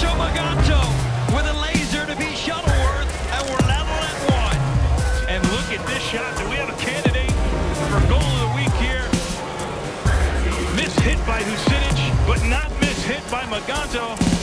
Nacho Maganto with a laser to beat Shuttleworth, and we're level at one. And look at this shot. Do we have a candidate for goal of the week here? Miss hit by Husidic, but not miss hit by Maganto.